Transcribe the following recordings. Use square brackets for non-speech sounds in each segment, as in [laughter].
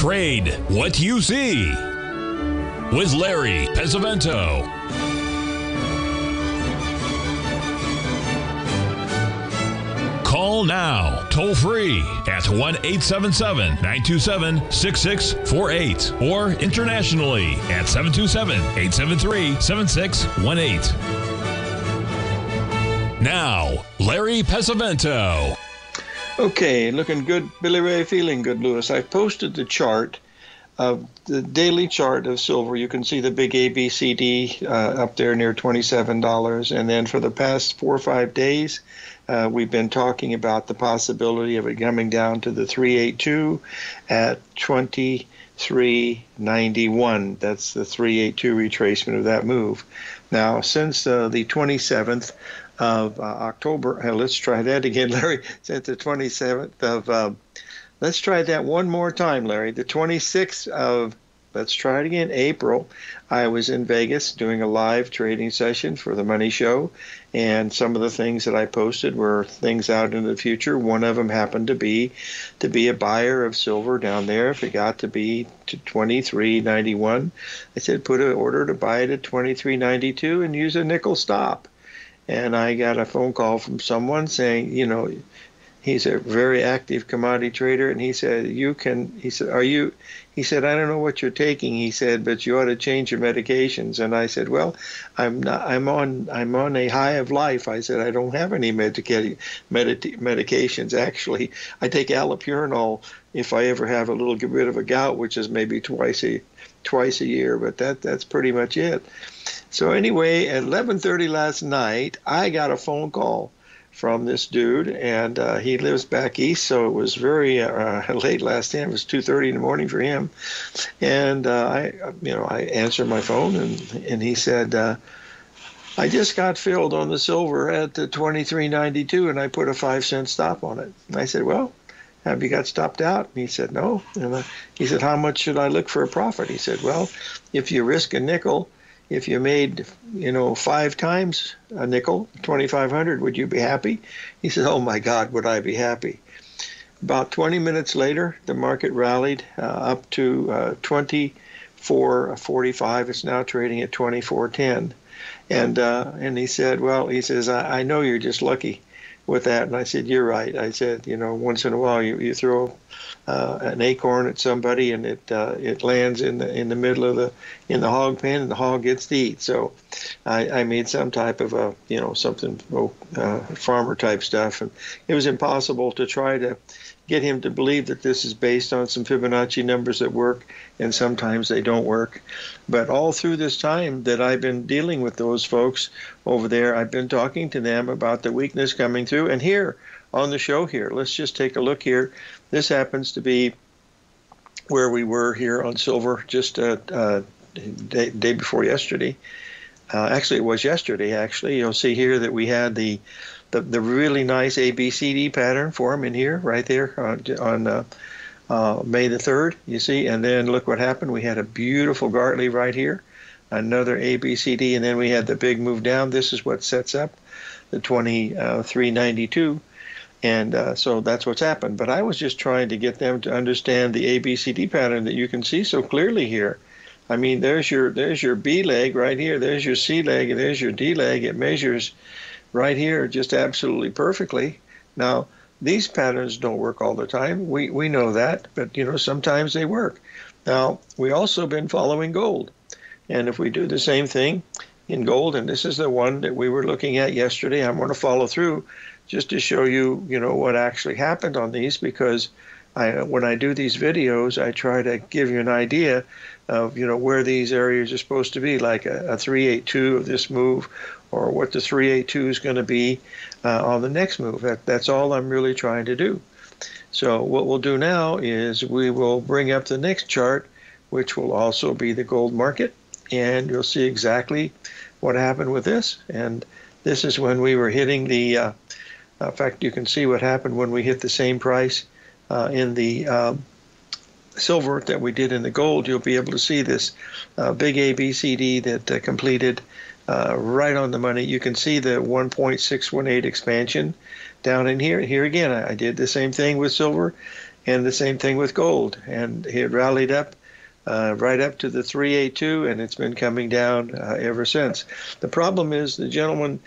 Trade what you see with Larry Pesavento. Call now, toll free at 1 877 927 6648 or internationally at 727 873 7618. Now, Larry Pesavento. Okay, looking good, Billy Ray, feeling good, Lewis. I posted the chart of the daily chart of silver. You can see the big ABCD uh, up there near $27. And then for the past four or five days, uh, we've been talking about the possibility of it coming down to the 382 at 2391. That's the 382 retracement of that move. Now, since uh, the 27th, of uh, October. Let's try that again, [laughs] Larry. Since the 27th of, uh, let's try that one more time, Larry. The 26th of, let's try it again, April. I was in Vegas doing a live trading session for the Money Show, and some of the things that I posted were things out in the future. One of them happened to be to be a buyer of silver down there. If it got to be to 23.91, I said put an order to buy it at 23.92 and use a nickel stop and I got a phone call from someone saying, you know, he's a very active commodity trader, and he said, you can, he said, are you, he said, I don't know what you're taking, he said, but you ought to change your medications. And I said, well, I'm not, I'm on, I'm on a high of life. I said, I don't have any medica- medita- medications. Actually, I take allopurinol if I ever have a little bit of a gout, which is maybe twice a, twice a year, but that, that's pretty much it. So anyway, at 11:30 last night, I got a phone call from this dude, and uh, he lives back east, so it was very uh, [laughs] late last night. It was 2:30 in the morning for him, and uh, I, you know, I answered my phone, and and he said. Uh, I just got filled on the silver at the 23.92, and I put a five cent stop on it. And I said, "Well, have you got stopped out?" And he said, "No." And uh, he said, "How much should I look for a profit?" He said, "Well, if you risk a nickel, if you made you know five times a nickel 2500 would you be happy he said oh my god would i be happy about 20 minutes later the market rallied uh, up to uh, 24.45 it's now trading at 24.10 and uh, and he said well he says I, I know you're just lucky with that. And i said you're right. I said you know once in a while you, you throw uh, an acorn at somebody and it uh, it lands in the in the middle of the in the hog pen and the hog gets to eat. So I, I made some type of a you know something oh, uh, farmer type stuff, and it was impossible to try to get him to believe that this is based on some Fibonacci numbers that work, and sometimes they don't work. But all through this time that I've been dealing with those folks over there, I've been talking to them about the weakness coming through. And here on the show here, let's just take a look here. This happens to be where we were here on silver just uh, uh, day, day before yesterday. Uh, actually, it was yesterday. Actually, you'll see here that we had the the, the really nice ABCD pattern for them in here, right there on, on uh, uh, May the 3rd, you see. And then look what happened. We had a beautiful Gartley right here, another ABCD, and then we had the big move down. This is what sets up the 2392. And uh, so that's what's happened. But I was just trying to get them to understand the ABCD pattern that you can see so clearly here. I mean, there's your there's your B leg right here. There's your C leg, and there's your D leg. It measures right here just absolutely perfectly. Now, these patterns don't work all the time. We we know that, but you know sometimes they work. Now, we also been following gold, and if we do the same thing in gold, and this is the one that we were looking at yesterday, I'm going to follow through just to show you, you know, what actually happened on these because I, when I do these videos, I try to give you an idea of, you know, where these areas are supposed to be, like a, a 382 of this move or what the 382 is going to be uh, on the next move. That, that's all I'm really trying to do. So what we'll do now is we will bring up the next chart, which will also be the gold market, and you'll see exactly what happened with this. And this is when we were hitting the uh, uh, in fact, you can see what happened when we hit the same price uh, in the um, silver that we did in the gold. You'll be able to see this uh, big ABCD that uh, completed uh, right on the money. You can see the 1.618 expansion down in here. Here again, I, did the same thing with silver and the same thing with gold. And it rallied up uh, right up to the 382, and it's been coming down uh, ever since. The problem is the gentleman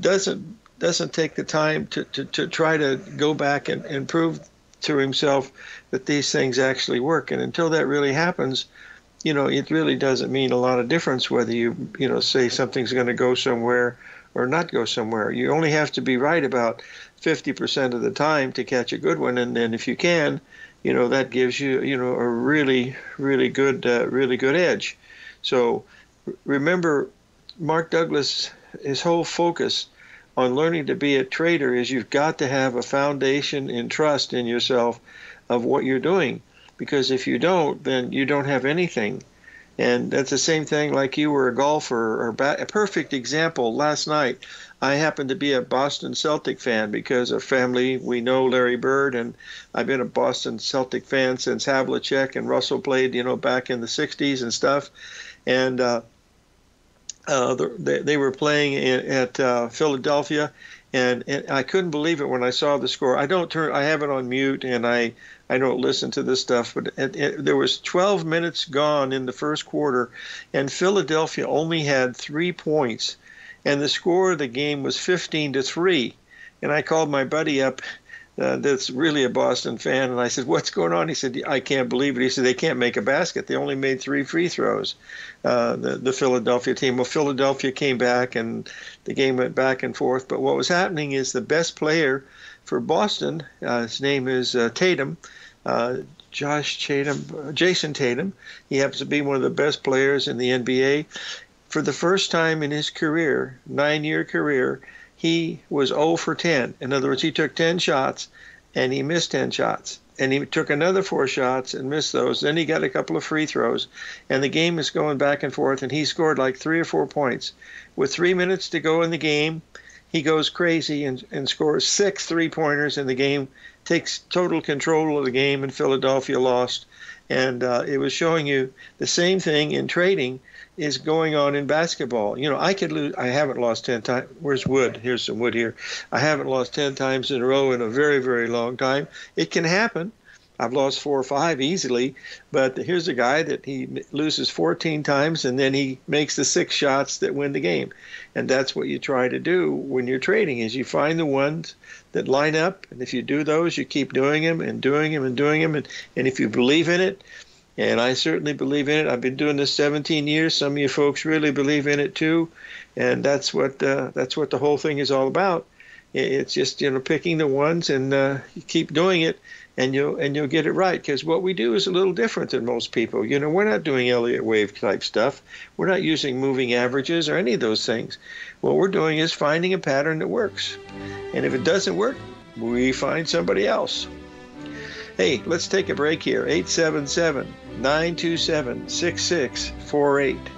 doesn't doesn't take the time to, to, to try to go back and, and prove to himself that these things actually work. And until that really happens, you know, it really doesn't mean a lot of difference whether you, you know, say something's going to go somewhere or not go somewhere. You only have to be right about 50% of the time to catch a good one. And then if you can, you know that gives you you know a really really good uh, really good edge. So remember, Mark Douglas, his whole focus on learning to be a trader is you've got to have a foundation in trust in yourself of what you're doing, because if you don't, then you don't have anything. And that's the same thing like you were a golfer or a perfect example last night. I happen to be a Boston Celtic fan because of family. We know Larry Bird, and I've been a Boston Celtic fan since Havlicek and Russell played, you know, back in the '60s and stuff. And uh, uh, they, they were playing in, at uh, Philadelphia, and, and I couldn't believe it when I saw the score. I don't turn, I have it on mute, and I I don't listen to this stuff, but it, it, there was 12 minutes gone in the first quarter, and Philadelphia only had three points and the score of the game was 15 to 3 and i called my buddy up uh, that's really a boston fan and i said what's going on? He said i can't believe it. He said they can't make a basket. They only made three free throws uh, the, the philadelphia team. Well philadelphia came back and the game went back and forth but what was happening is the best player for boston uh, his name is uh, tatum uh, Josh Tatum, Jayson Tatum. He happens to be one of the best players in the NBA for the first time in his career, nine year career, he was 0 for 10. In other words, he took 10 shots and he missed 10 shots. And he took another four shots and missed those. Then he got a couple of free throws. And the game is going back and forth. And he scored like three or four points. With three minutes to go in the game, he goes crazy and, and scores six three pointers in the game, takes total control of the game, and Philadelphia lost. And uh, it was showing you the same thing in trading is going on in basketball. You know, I could lose. I haven't lost ten times. Where's wood? Here's some wood here. I haven't lost ten times in a row in a very, very long time. It can happen. I've lost four or five easily, but here's a guy that he loses 14 times and then he makes the six shots that win the game. And that's what you try to do when you're trading is you find the ones that line up and if you do those, you keep doing them and doing them and doing them and, and if you believe in it, and I certainly believe in it. I've been doing this 17 years. Some of you folks really believe in it too, and that's what uh, that's what the whole thing is all about. It's just you know picking the ones and uh, keep doing it, and you'll and you'll get it right. Because what we do is a little different than most people. You know, we're not doing Elliott wave type stuff. We're not using moving averages or any of those things. What we're doing is finding a pattern that works, and if it doesn't work, we find somebody else. Hey, let's take a break here. 877 927 6648.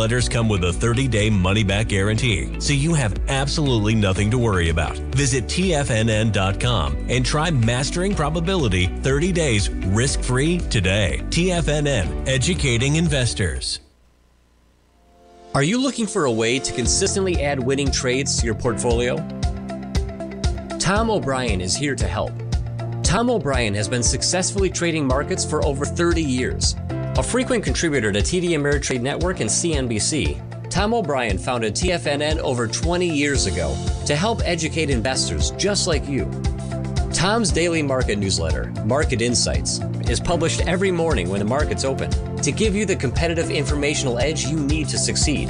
come with a 30 day money back guarantee, so you have absolutely nothing to worry about. Visit TFNN.com and try Mastering Probability 30 days risk free today. TFNN, educating investors. Are you looking for a way to consistently add winning trades to your portfolio? Tom O'Brien is here to help. Tom O'Brien has been successfully trading markets for over 30 years. A frequent contributor to TD Ameritrade Network and CNBC, Tom O'Brien founded TFNN over 20 years ago to help educate investors just like you. Tom's daily market newsletter, Market Insights, is published every morning when the markets open to give you the competitive informational edge you need to succeed.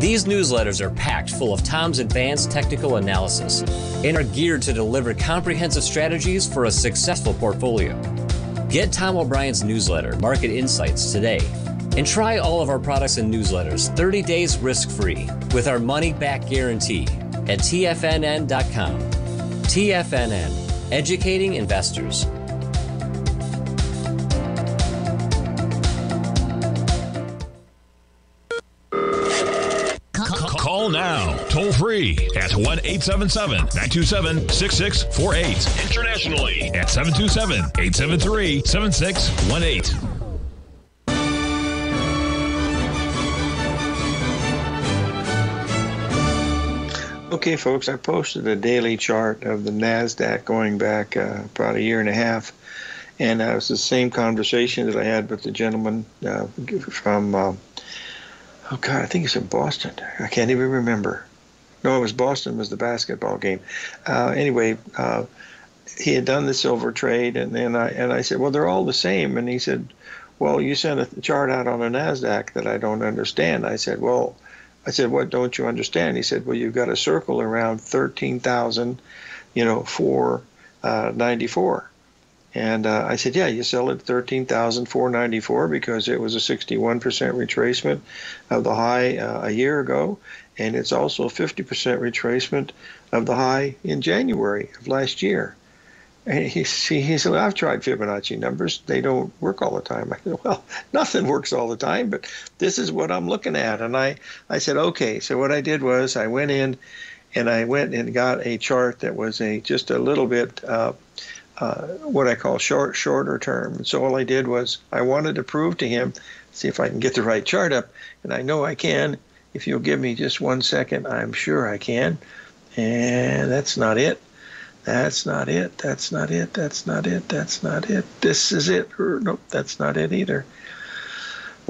These newsletters are packed full of Tom's advanced technical analysis and are geared to deliver comprehensive strategies for a successful portfolio. Get Tom O'Brien's newsletter, Market Insights, today and try all of our products and newsletters 30 days risk free with our money back guarantee at TFNN.com. TFNN educating investors. Now, toll free at 1 877 927 6648. Internationally at 727 873 7618. Okay, folks, I posted a daily chart of the NASDAQ going back uh, about a year and a half. And uh, it was the same conversation that I had with the gentleman uh, from, uh, oh God, I think it's in Boston. I can't even remember. No, it was Boston, was the basketball game. Uh, anyway, uh, he had done the silver trade, and then I, and I said, well, they're all the same. And he said, well, you sent a chart out on the NASDAQ that I don't understand. I said, well, I said, "What don't you understand?" He said, "Well, you've got a circle around thirteen thousand, you know, four uh, ninety four." And uh, I said, "Yeah, you sell it thirteen thousand four ninety four because it was a sixty-one percent retracement of the high uh, a year ago, and it's also a fifty percent retracement of the high in January of last year." And he, he said, I've tried Fibonacci numbers. They don't work all the time. [laughs] I said, well, nothing works all the time, but this is what I'm looking at. And I, I said, okay. So what I did was I went in and I went and got a chart that was a just a little bit uh, uh, what I call short, shorter term. So all I did was I wanted to prove to him, see if I can get the right chart up. And I know I can. If you'll give me just one second, I'm sure I can. And that's not it. That's not it. That's not it. That's not it. That's not it. This is it. Nope, that's not it either.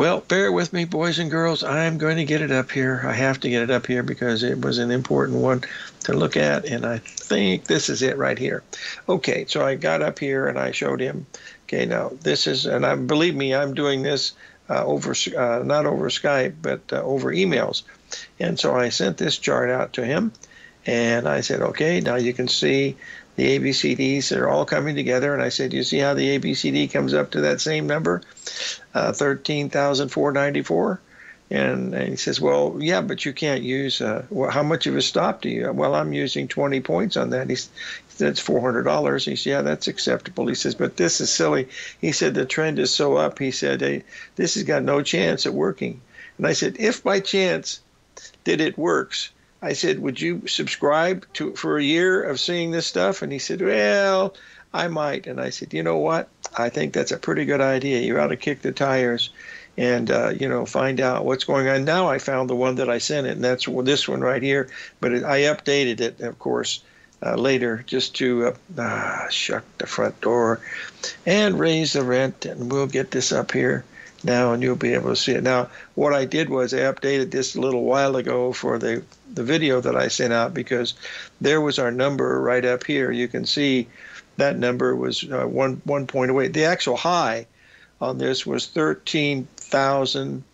Well, bear with me, boys and girls. I'm going to get it up here. I have to get it up here because it was an important one to look at, and I think this is it right here. Okay, so I got up here and I showed him. Okay, now this is, and I believe me, I'm doing this uh, over uh, not over Skype, but uh, over emails. And so I sent this chart out to him and I said, okay, now you can see the ABCDs are all coming together. And I said, you see how the ABCD comes up to that same number, uh, 13,494? And, and he says, well, yeah, but you can't use, uh, well, how much of a stop do you? Well, I'm using 20 points on that. He said, it's $400. He said, yeah, that's acceptable. He says, but this is silly. He said, the trend is so up. He said, hey, this has got no chance at working. And I said, if by chance that it works, I said, "Would you subscribe to for a year of seeing this stuff?" And he said, "Well, I might." And I said, "You know what? I think that's a pretty good idea. You ought to kick the tires." And uh, you know, find out what's going on. Now I found the one that I sent it, and that's this one right here. But it, I updated it, of course, uh, later just to uh, ah, shut the front door and raise the rent, and we'll get this up here now and you'll be able to see it. Now, what I did was I updated this a little while ago for the, the video that I sent out because there was our number right up here. You can see that number was uh, one, one point away. The actual high on this was 13,000.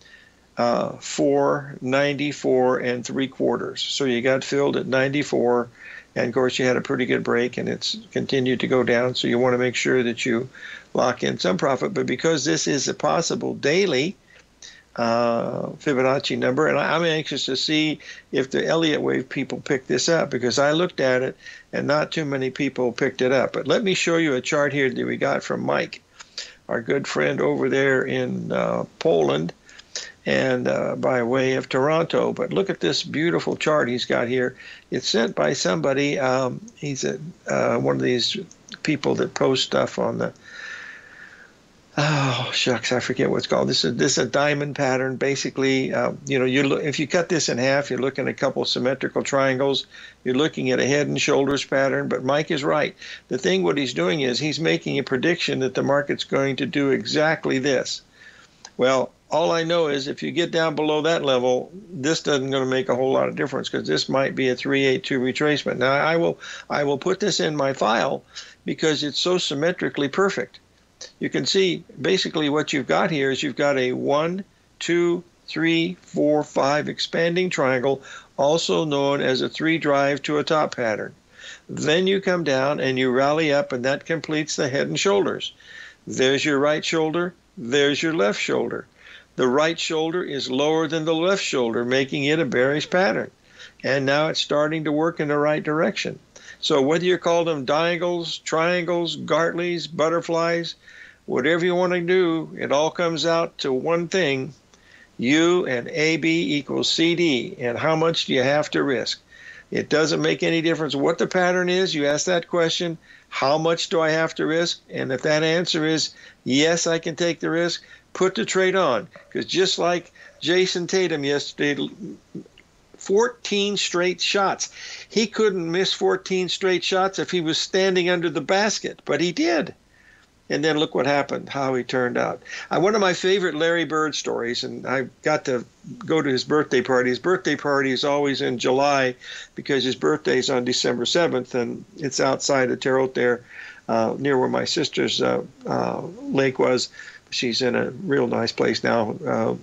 uh, 494 and three quarters. So you got filled at 94, and of course you had a pretty good break, and it's continued to go down. So you want to make sure that you lock in some profit. But because this is a possible daily uh, Fibonacci number, and I'm anxious to see if the Elliott wave people pick this up because I looked at it and not too many people picked it up. But let me show you a chart here that we got from Mike, our good friend over there in uh, Poland and uh, by way of Toronto. But look at this beautiful chart he's got here. It's sent by somebody. Um, he's a, uh, one of these people that post stuff on the oh shucks, I forget what's called. This is this is a diamond pattern. Basically, uh, you know, you if you cut this in half, you're looking at a couple symmetrical triangles. You're looking at a head and shoulders pattern. But Mike is right. The thing what he's doing is he's making a prediction that the market's going to do exactly this. Well, all I know is if you get down below that level, this doesn't going to make a whole lot of difference because this might be a 382 retracement. Now I will I will put this in my file because it's so symmetrically perfect you can see basically what you've got here is you've got a one, two, three, four, five expanding triangle, also known as a three drive to a top pattern. Then you come down and you rally up, and that completes the head and shoulders. There's your right shoulder, there's your left shoulder. The right shoulder is lower than the left shoulder, making it a bearish pattern. And now it's starting to work in the right direction. So whether you call them diangles, triangles, Gartleys, butterflies, whatever you want to do, it all comes out to one thing. U and AB equals CD. And how much do you have to risk? It doesn't make any difference what the pattern is. You ask that question, how much do I have to risk? And if that answer is yes, I can take the risk, put the trade on. Because just like Jayson Tatum yesterday 14 straight shots. He couldn't miss 14 straight shots if he was standing under the basket, but he did. And then look what happened, how he turned out. Uh, one of my favorite Larry Bird stories, and I got to go to his birthday party. His birthday party is always in July because his birthday is on December 7th, and it's outside of Haute there, uh, near where my sister's uh, uh, lake was. She's in a real nice place now, uh,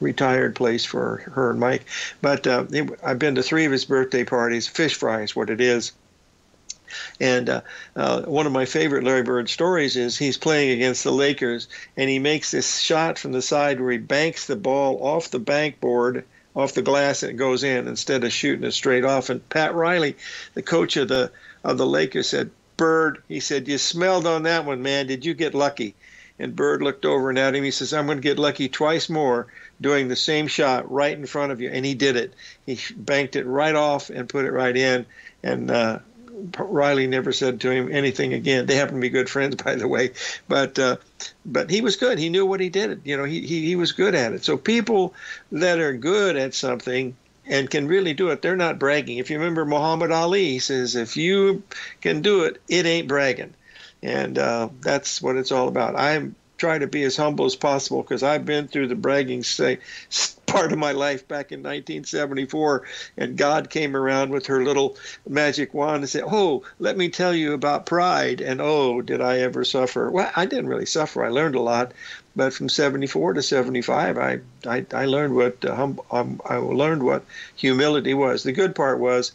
retired place for her and Mike. But uh, I've been to three of his birthday parties. Fish fry is what it is. And uh, uh, one of my favorite Larry Bird stories is he's playing against the Lakers, and he makes this shot from the side where he banks the ball off the bankboard, off the glass, and it goes in instead of shooting it straight off. And Pat Riley, the coach of the of the Lakers, said, "Bird," he said, "you smelled on that one, man. Did you get lucky?" And Bird looked over and at him. He says, I'm going to get lucky twice more doing the same shot right in front of you. And he did it. He banked it right off and put it right in. And uh, Riley never said to him anything again. They happen to be good friends, [laughs] by the way. But uh, but he was good. He knew what he did. It. You know, he, he, he was good at it. So people that are good at something and can really do it, they're not bragging. If you remember Muhammad Ali, he says, if you can do it, it ain't bragging and uh, that's what it's all about. I'm trying to be as humble as possible because I've been through the bragging say, part of my life back in 1974, and God came around with her little magic wand and said, "Oh, let me tell you about pride." And oh, did I ever suffer? Well, I didn't really suffer. I learned a lot, but from 74 to 75, I I, I learned what uh, hum, um, I learned what humility was. The good part was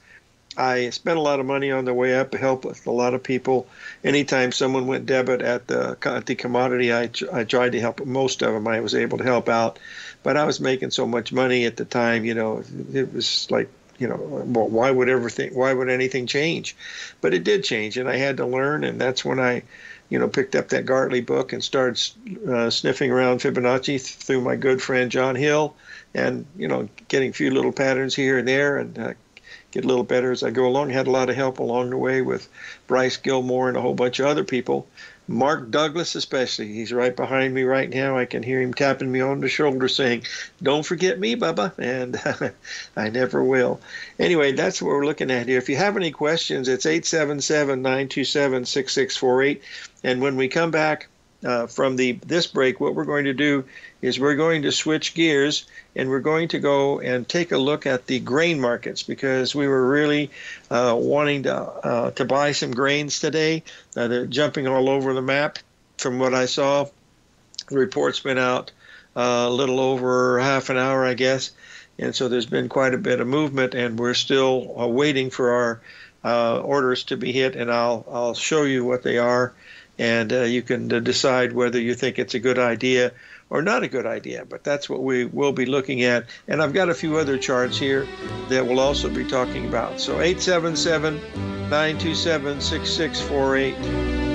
I spent a lot of money on the way up to help with a lot of people. Anytime someone went debit at the at the commodity, I, I tried to help most of them. I was able to help out, but I was making so much money at the time. You know, it was like you know, well, why would everything? Why would anything change? But it did change, and I had to learn, and that's when I, you know, picked up that Gartley book and started uh, sniffing around Fibonacci through my good friend John Hill, and you know, getting a few little patterns here and there, and uh, get a little better as I go along. Had a lot of help along the way with Bryce Gilmore and a whole bunch of other people. Mark Douglas, especially. He's right behind me right now. I can hear him tapping me on the shoulder saying, Don't forget me, Bubba. And [laughs] I never will. Anyway, that's what we're looking at here. If you have any questions, it's 877 927 6648. And when we come back, uh, from the this break, what we're going to do is we're going to switch gears and we're going to go and take a look at the grain markets because we were really uh, wanting to uh, to buy some grains today. Uh, they're jumping all over the map. From what I saw, the report's been out a little over half an hour, I guess. And so there's been quite a bit of movement, and we're still uh, waiting for our uh, orders to be hit. And I'll I'll show you what they are, and uh, you can uh, decide whether you think it's a good idea or not a good idea. But that's what we will be looking at. And I've got a few other charts here that we'll also be talking about. So 877 927 6648.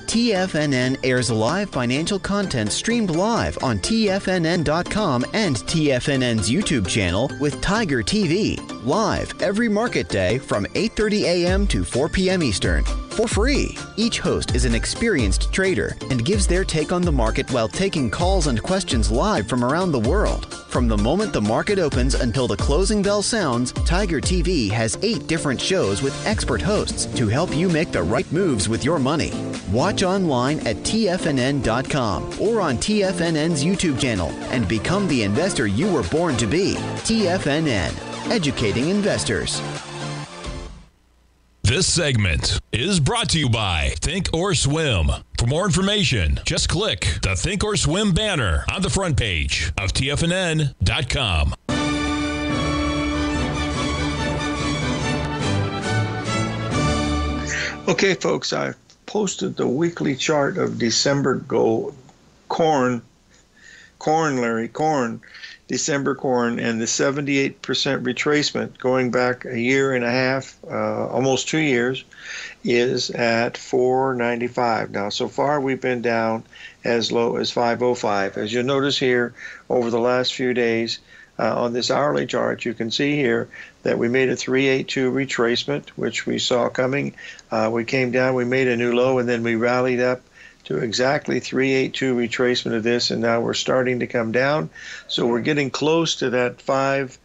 TFNN airs live financial content streamed live on TFNN.com and TFNN's YouTube channel with Tiger TV, live every market day from 8:30 a.m. to 4 p.m. Eastern for free. Each host is an experienced trader and gives their take on the market while taking calls and questions live from around the world. From the moment the market opens until the closing bell sounds, Tiger TV has eight different shows with expert hosts to help you make the right moves with your money. Watch online at TFNN.com or on TFNN's YouTube channel and become the investor you were born to be. TFNN, educating investors. This segment is brought to you by Think or Swim. For more information, just click the Think or Swim banner on the front page of TFNN.com. Okay, folks, I posted the weekly chart of December gold corn, corn, Larry, corn December corn and the 78% retracement going back a year and a half, uh, almost two years, is at 495. Now, so far we've been down as low as 505. As you'll notice here over the last few days, uh, on this hourly chart, you can see here that we made a 382 retracement, which we saw coming. Uh, we came down, we made a new low, and then we rallied up to exactly 382 retracement of this, and now we're starting to come down. So we're getting close to that 5,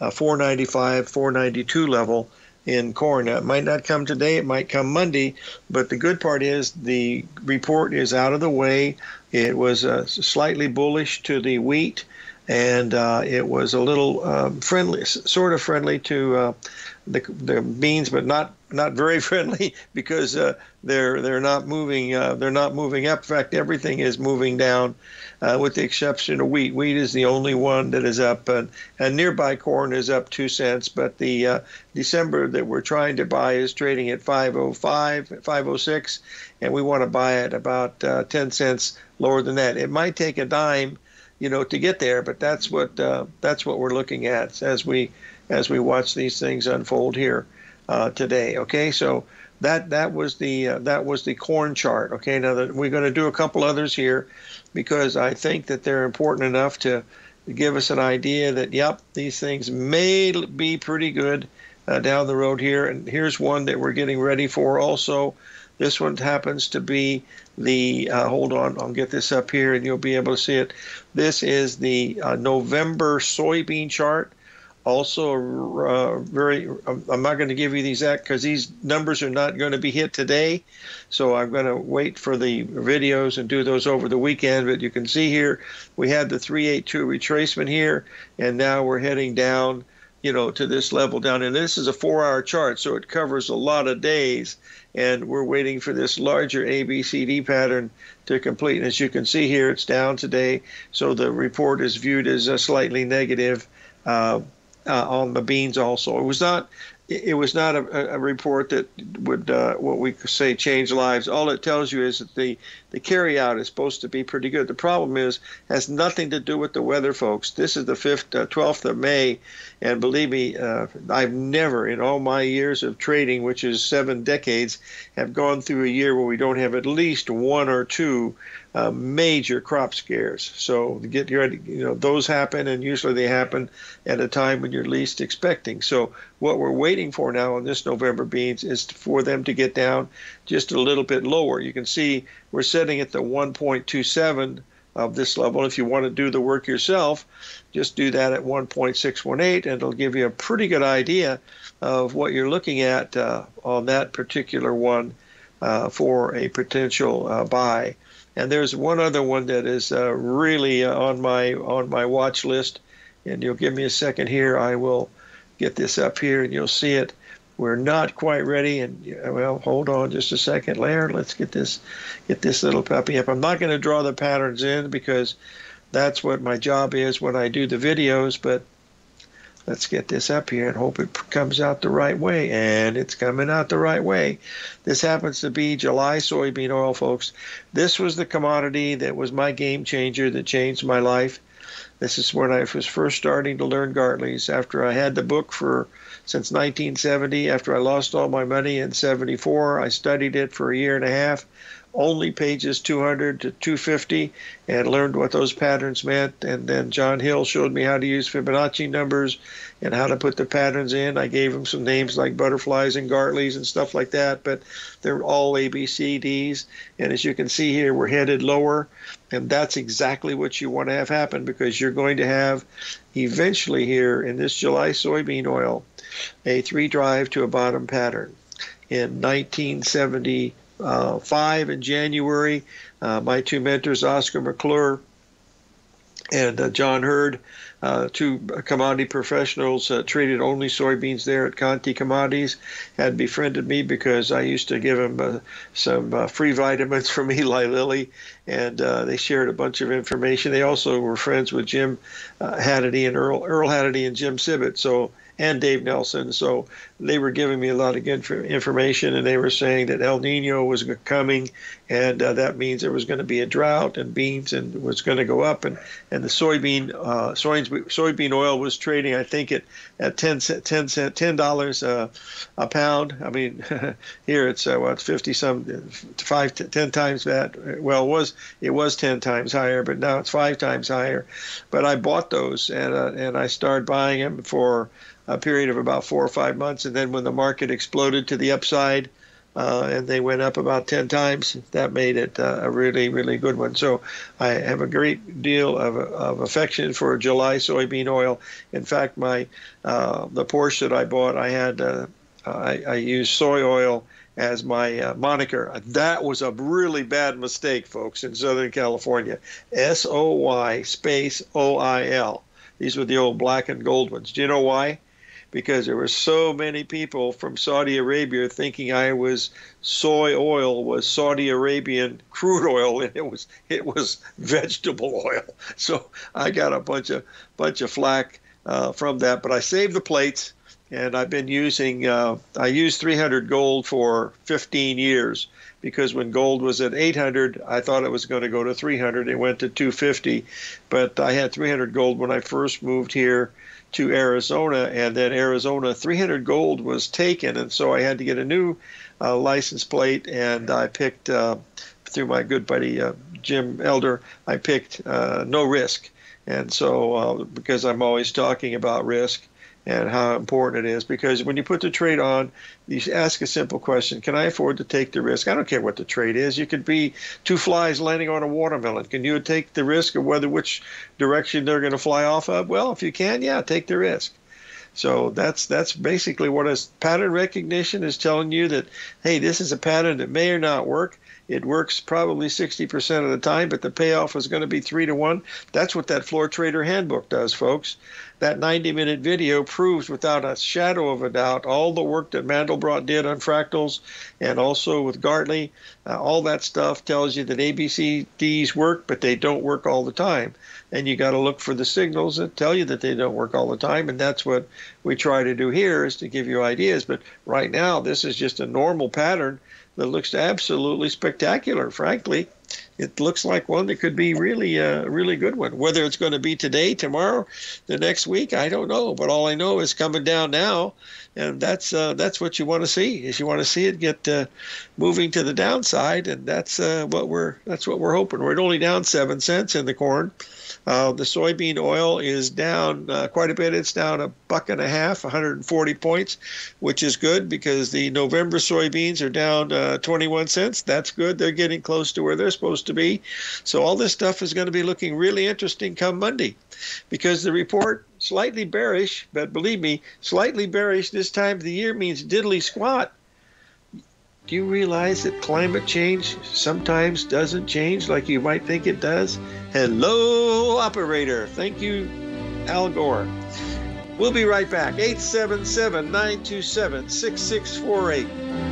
uh, 495, 492 level in corn. Now, it might not come today, it might come Monday, but the good part is the report is out of the way. It was uh, slightly bullish to the wheat. And uh, it was a little um, friendly, sort of friendly to uh, the, the beans, but not not very [laughs] friendly because uh, they're they're not moving uh, they're not moving up. In fact, everything is moving down, uh, with the exception of wheat. Wheat is the only one that is up, and, and nearby corn is up two cents. But the uh, December that we're trying to buy is trading at 505, 506, and we want to buy it about uh, 10 cents lower than that. It might take a dime, you know, to get there, but that's what uh, that's what we're looking at as we as we watch these things unfold here uh, today. Okay, so that that was the uh, that was the corn chart. Okay, now that we're going to do a couple others here because I think that they're important enough to give us an idea that yep, these things may be pretty good uh, down the road here. And here's one that we're getting ready for also. This one happens to be the uh, hold on, I'll get this up here and you'll be able to see it. This is the uh, November soybean chart. Also uh, very i'm not going to give you these exact because these numbers are not going to be hit today. So i'm going to wait for the videos and do those over the weekend. But you can see here we had the 382 retracement here and now we're heading down you know to this level down. And this is a four hour chart so it covers a lot of days. And we're waiting for this larger abcd pattern to complete. And as you can see here it's down today. So the report is viewed as a slightly negative uh, uh, on the beans also. It was not it was not a, a report that would uh, what we could say change lives. All it tells you is that the the carry out is supposed to be pretty good. The problem is has nothing to do with the weather, folks. This is the fifth, uh, twelfth of May, and believe me, uh, I've never in all my years of trading, which is seven decades, have gone through a year where we don't have at least one or two uh, major crop scares. So get ready, you know, those happen, and usually they happen at a time when you're least expecting. So what we're waiting for now on this November beans is for them to get down just a little bit lower. You can see we're setting at the 1.27 of this level. If you want to do the work yourself, just do that at 1.618, and it'll give you a pretty good idea of what you're looking at uh, on that particular one uh, for a potential uh, buy. And there's one other one that is uh, really uh, on my on my watch list. And you'll give me a second here. I will get this up here, and you'll see it. We're not quite ready, and well, hold on just a second, Laird. Let's get this get this little puppy up. I'm not going to draw the patterns in because that's what my job is when I do the videos. But let's get this up here and hope it comes out the right way. And it's coming out the right way. This happens to be July soybean oil, folks. This was the commodity that was my game changer that changed my life. This is when I was first starting to learn Gartley's after I had the book for since 1970. After I lost all my money in 74, I studied it for a year and a half only pages 200 to 250 and learned what those patterns meant. And then John Hill showed me how to use Fibonacci numbers and how to put the patterns in. I gave him some names like butterflies and Gartley's and stuff like that, but they're all ABCDs. And as you can see here, we're headed lower. And that's exactly what you want to have happen because you're going to have eventually here in this July soybean oil a three drive to a bottom pattern. In 1970, uh, five in January. Uh, my two mentors, Oscar McClure and uh, John Hurd, uh, two commodity professionals, uh, traded only soybeans there at Conti Commodities, had befriended me because I used to give them uh, some free vitamins from [laughs] Eli Lilly, and they shared a bunch of information. They also were friends with Jim Hannity and Earl Earl Hannity and Jim Sibbitt, so and Dave Nelson. So they were giving me a lot of good information, and they were saying that El Nino was coming, and uh, that means there was going to be a drought, and beans and was going to go up, and and the soybean uh, soybean soybean oil was trading, I think, at at 10 cent, 10 cent, ten dollars uh, a pound. I mean, [laughs] here it's uh, what 50 some five ten times that. Well, it was it was 10 times higher, but now it's five times higher. But I bought those, and uh, and I started buying them for a period of about four or five months, and then when the market exploded to the upside. Uh, and they went up about 10 times. That made it uh, a really, really good one. So I have a great deal of, of affection for July soybean oil. In fact, my uh, the Porsche that I bought, I had uh, I, I used soy oil as my uh, moniker. That was a really bad mistake, folks, in Southern California. S O Y space O I L. These were the old black and gold ones. Do you know why? Because there were so many people from Saudi Arabia thinking I was soy oil was Saudi Arabian crude oil and it was it was vegetable oil. [laughs] So I got a bunch of bunch of flack uh, from that, but I saved the plates and I've been using uh, I used 300 gold for 15 years because when gold was at 800 I thought it was going to go to 300 it went to 250 but I had 300 gold when I first moved here to Arizona and then Arizona 300 gold was taken and so I had to get a new uh, license plate and I picked uh, through my good buddy uh, Jim Elder I picked uh, no risk. And so uh, because I'm always talking about risk and how important it is because when you put the trade on, you ask a simple question Can I afford to take the risk? I don't care what the trade is. You could be two flies landing on a watermelon. Can you take the risk of whether which direction they're going to fly off of? Well, if you can, yeah, take the risk. So that's that's basically what a pattern recognition is telling you that hey, this is a pattern that may or not work. It works probably 60% of the time, but the payoff is going to be three to one. That's what that floor trader handbook does, folks that 90 minute video proves without a shadow of a doubt all the work that Mandelbrot did on fractals and also with Gartley. Uh, all that stuff tells you that ABCDs work, but they don't work all the time. And you got to look for the signals that tell you that they don't work all the time. And that's what we try to do here is to give you ideas. But right now, this is just a normal pattern that looks absolutely spectacular, frankly it looks like one that could be really a really good one. Whether it's going to be today, tomorrow, the next week, I don't know. But all I know is coming down now, and that's uh, that's what you want to see. Is you want to see it get uh, moving to the downside, and that's uh, what we're that's what we're hoping. We're only down seven cents in the corn. Uh, the soybean oil is down uh, quite a bit. It's down a buck and a half, 140 points, which is good because the November soybeans are down uh, 21 cents. That's good. They're getting close to where they're supposed to be. So all this stuff is going to be looking really interesting come Monday because the report slightly bearish, but believe me, slightly bearish this time of the year means diddly squat. Do you realize that climate change sometimes doesn't change like you might think it does? Hello, operator. Thank you, Al Gore. We'll be right back. 877 927 6648.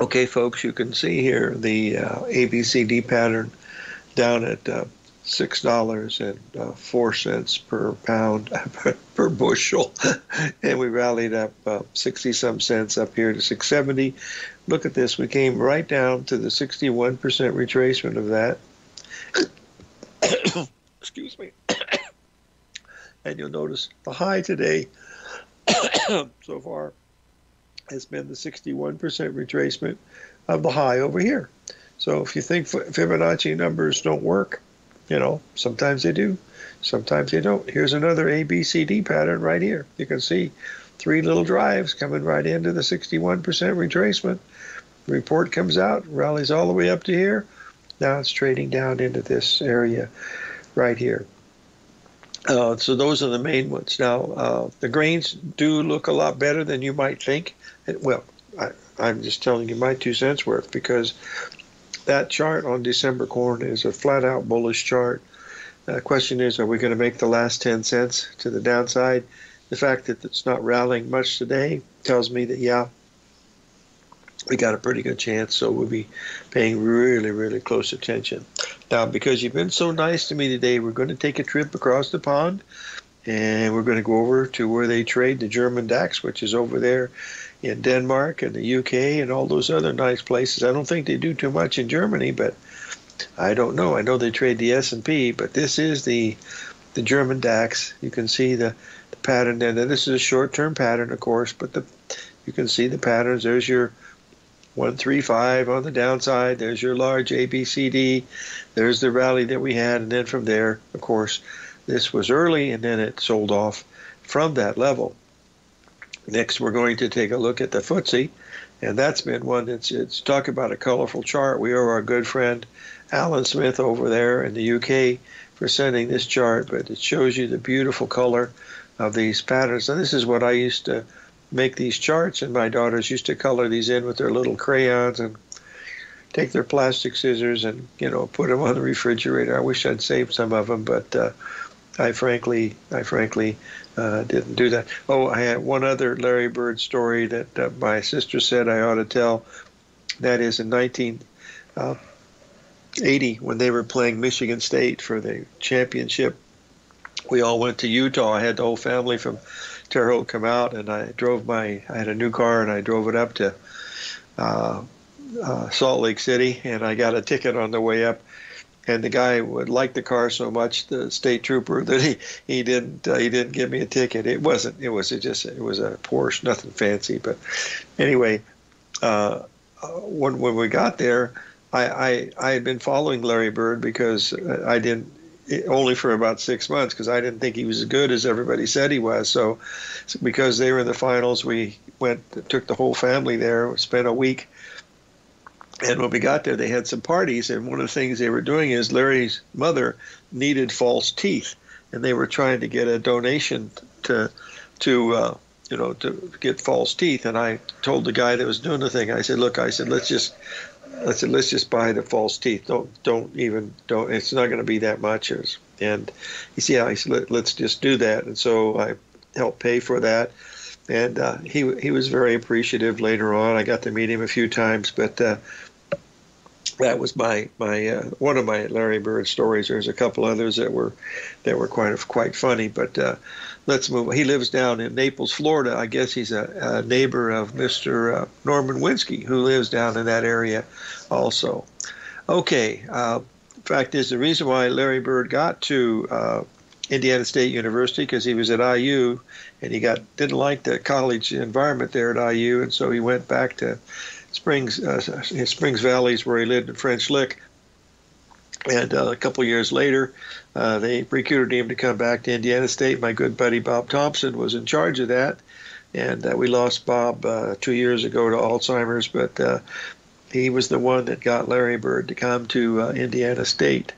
Okay, folks, you can see here the uh, ABCD pattern down at uh, six dollars and uh, four cents per pound [laughs] per bushel, [laughs] and we rallied up uh, sixty some cents up here to six seventy. Look at this, we came right down to the sixty-one percent retracement of that. [coughs] Excuse me. [coughs] and you'll notice the high today [coughs] so far has been the 61% retracement of the high over here. So if you think Fibonacci numbers don't work, you know, sometimes they do, sometimes they don't. Here's another ABCD pattern right here. You can see three little drives coming right into the 61% retracement. Report comes out, rallies all the way up to here. Now it's trading down into this area right here. Uh, so those are the main ones. Now, uh, the grains do look a lot better than you might think. Well, I, I'm just telling you my two cents worth because that chart on December corn is a flat out bullish chart. The question is, are we going to make the last 10 cents to the downside? The fact that it's not rallying much today tells me that, yeah, we got a pretty good chance, so we'll be paying really, really close attention. Now, because you've been so nice to me today, we're going to take a trip across the pond and we're going to go over to where they trade the German DAX, which is over there in Denmark and the UK and all those other nice places. I don't think they do too much in Germany, but I don't know. I know they trade the S&P, but this is the the German DAX. You can see the, the pattern there. Now, this is a short-term pattern, of course, but the you can see the patterns. There's your 135 on the downside. There's your large ABCD. There's the rally that we had, and then from there, of course, this was early, and then it sold off from that level. Next, we're going to take a look at the FTSE, and that's been one that's it's talk about a colorful chart. We owe our good friend Alan Smith over there in the UK for sending this chart, but it shows you the beautiful color of these patterns. And this is what I used to make these charts, and my daughters used to color these in with their little crayons and take their plastic scissors and you know put them on the refrigerator. I wish I'd saved some of them, but uh, I frankly, I frankly uh, didn't do that. Oh, I had one other Larry Bird story that uh, my sister said I ought to tell. That is in 1980 uh, when they were playing Michigan State for the championship. We all went to Utah. I had the whole family from Terre Haute come out, and I drove my. I had a new car, and I drove it up to uh, uh, Salt Lake City, and I got a ticket on the way up. And the guy would like the car so much, the state trooper, [laughs] that he he didn't uh, he didn't give me a ticket. It wasn't. It was just it was a Porsche, nothing fancy. But anyway, uh, when when we got there, I, I I had been following Larry Bird because I didn't only for about six months because I didn't think he was as good as everybody said he was. So, because they were in the finals, we went, took the whole family there, spent a week. And when we got there, they had some parties, and one of the things they were doing is Larry's mother needed false teeth, and they were trying to get a donation to, to uh, you know, to get false teeth. And I told the guy that was doing the thing, I said, look, I said, let's just I said, let's just buy the false teeth. Don't don't even don't. It's not going to be that much. And he said, yeah. I said, Let, us just do that. And so I helped pay for that. and uh, he he was very appreciative later on. I got to meet him a few times, but uh, that was my my uh, one of my Larry Bird stories. There's a couple others that were that were quite quite funny, but uh, let's move. He lives down in Naples, Florida. I guess he's a, a neighbor of Mr. Uh, Norman Winsky, who lives down in that area, also. Okay. Uh, fact is, the reason why Larry Bird got to uh, Indiana State University because he was at IU and he got didn't like the college environment there at IU, and so he went back to Springs, uh, Springs Valleys, where he lived in French Lick. And uh, a couple years later, uh, they recruited him to come back to Indiana State. My good buddy Bob Thompson was in charge of that, and uh, we lost Bob uh, two years ago to Alzheimer's. But uh, he was the one that got Larry Bird to come to uh, Indiana State.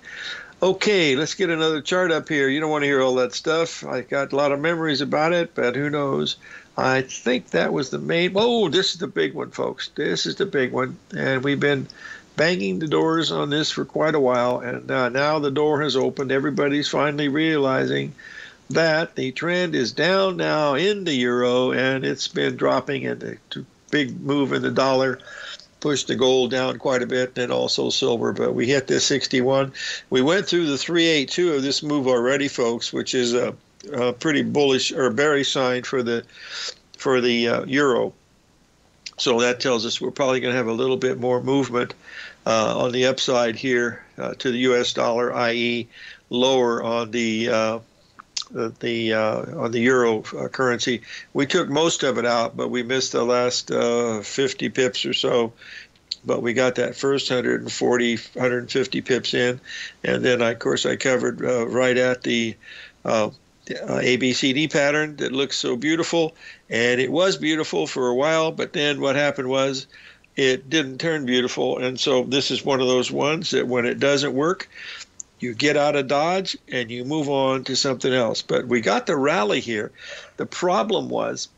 Okay, let's get another chart up here. You don't want to hear all that stuff. I got a lot of memories about it, but who knows? I think that was the main. Oh, this is the big one, folks. This is the big one, and we've been banging the doors on this for quite a while, and uh, now the door has opened. Everybody's finally realizing that the trend is down now in the euro, and it's been dropping, and a big move in the dollar pushed the gold down quite a bit, and also silver. But we hit this 61. We went through the 382 of this move already, folks, which is a, a pretty bullish or bearish sign for the for the uh, euro. So that tells us we're probably going to have a little bit more movement uh, on the upside here uh, to the U.S. dollar, i.e., lower on the uh, the uh, on the euro uh, currency. We took most of it out, but we missed the last uh, 50 pips or so. But we got that first 140, 150 pips in, and then of course I covered right at the uh, ABCD pattern that looks so beautiful, and it was beautiful for a while. But then what happened was it didn't turn beautiful, and so this is one of those ones that when it doesn't work, you get out of Dodge and you move on to something else. But we got the rally here. The problem was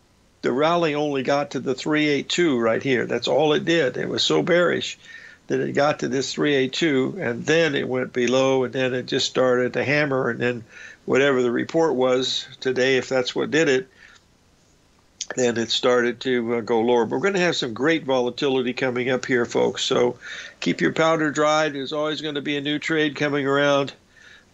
the rally only got to the 382 right here. That's all it did. It was so bearish that it got to this 382 and then it went below and then it just started to hammer and then whatever the report was today, if that's what did it, then it started to uh, go lower. But we're going to have some great volatility coming up here, folks. So keep your powder dry. There's always going to be a new trade coming around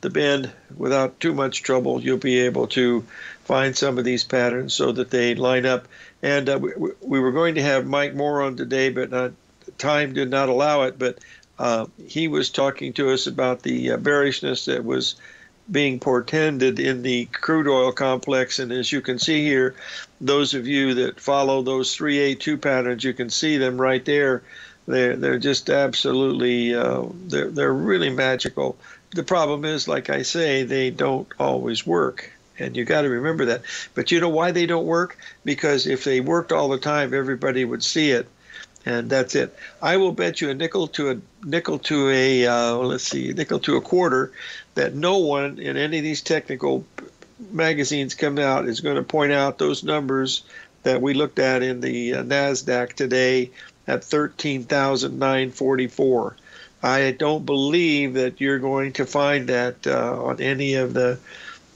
the bend without too much trouble. You'll be able to find some of these patterns so that they line up. And uh, we, we, were going to have Mike Moore on today, but not, time did not allow it. But uh, he was talking to us about the uh, bearishness that was being portended in the crude oil complex. And as you can see here, those of you that follow those 3A2 patterns, you can see them right there. They're, they're just absolutely, uh, they're, they're really magical. The problem is, like I say, they don't always work. And you got to remember that. But you know why they don't work? Because if they worked all the time, everybody would see it and that's it. I will bet you a nickel to a nickel to a uh, let's see, nickel to a quarter that no one in any of these technical magazines come out is going to point out those numbers that we looked at in the uh, Nasdaq today at 13,944. I don't believe that you're going to find that uh, on any of the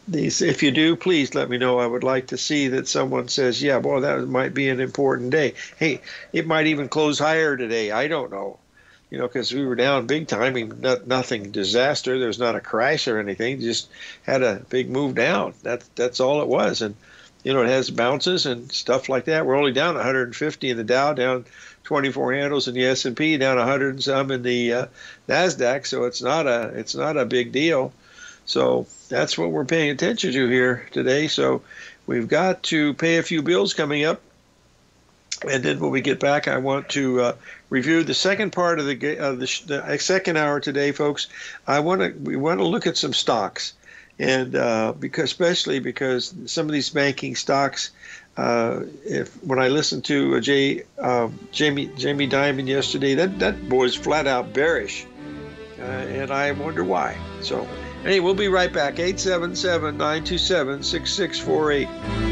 these. If you do, please let me know. I would like to see that someone says, "Yeah, boy, that might be an important day." Hey, it might even close higher today. I don't know, you know, because we were down big time. I mean, not, nothing disaster. There's not a crash or anything. Just had a big move down. That's that's all it was. And you know, it has bounces and stuff like that. We're only down 150 in the Dow, down 24 handles in the S&P, down 100 and some in the uh, Nasdaq. So it's not a it's not a big deal. So that's what we're paying attention to here today. So we've got to pay a few bills coming up. And then when we get back, I want to uh, review the second part of the, uh, the, the, second hour today, folks. I want to we want to look at some stocks, and uh, because especially because some of these banking stocks, uh, if when I listened to uh, Jay, uh, Jamie Jamie Dimon yesterday, that that boy's flat out bearish, and I wonder why. So Hey, we'll be right back. 877 927 6648.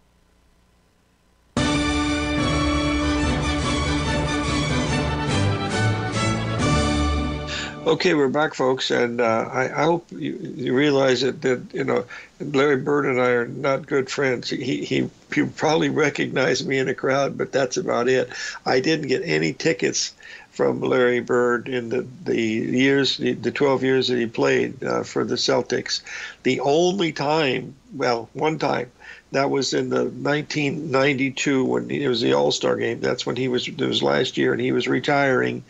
Okay, we're back, folks, and uh, I, I, hope you, you, realize that, that you know Larry Bird and I are not good friends. He, he he probably recognized me in a crowd, but that's about it. I didn't get any tickets from Larry Bird in the the years the, the 12 years that he played uh, for the Celtics. The only time, well, one time that was in the 1992 when it was the All Star game. That's when he was. It was last year, and he was retiring,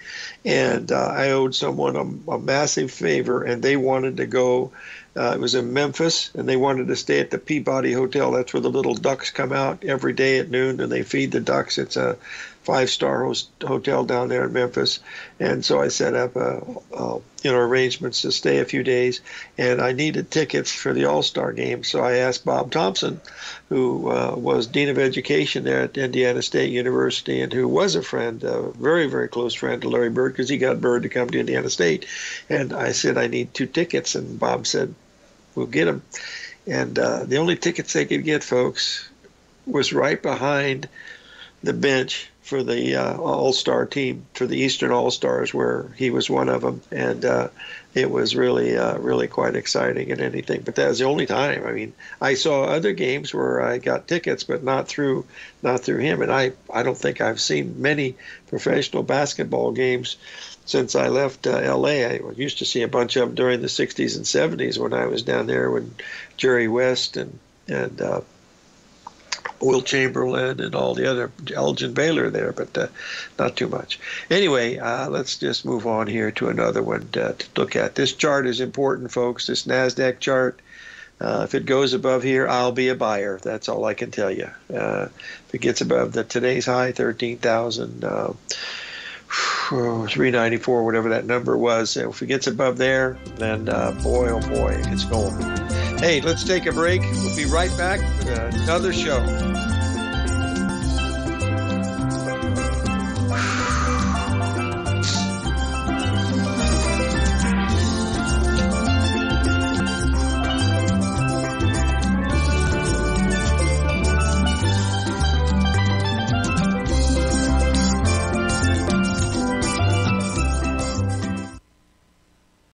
and uh, I owed someone a, a, massive favor, and they wanted to go. Uh, it was in Memphis, and they wanted to stay at the Peabody Hotel. That's where the little ducks come out every day at noon, and they feed the ducks. It's a five star hotel down there in Memphis. And so I set up a, a, you know arrangements to stay a few days, and I needed tickets for the All Star game. So I asked Bob Thompson, who uh, was dean of education there at Indiana State University, and who was a friend, a very very close friend to Larry Bird, because he got Bird to come to Indiana State. And I said I need two tickets, and Bob said, "We'll get them." And uh, the only tickets they could get, folks, was right behind the bench for the uh, All Star team for the Eastern All Stars, where he was one of them, and uh, it was really, uh, really quite exciting and anything. But that was the only time. I mean, I saw other games where I got tickets, but not through, not through him. And I, I don't think I've seen many professional basketball games since I left uh, L.A. I used to see a bunch of them during the '60s and '70s when I was down there when Jerry West and and uh, Wilt Chamberlain and all the other Elgin Baylor there, but uh, not too much. Anyway, uh, let's just move on here to another one to, to look at. This chart is important, folks. This Nasdaq chart. Uh, if it goes above here, I'll be a buyer. That's all I can tell you. Uh, if it gets above the today's high, thirteen thousand. Uh, 394, whatever that number was. If it gets above there, then uh, boy, oh boy, it's going. Hey, let's take a break. We'll be right back with another show.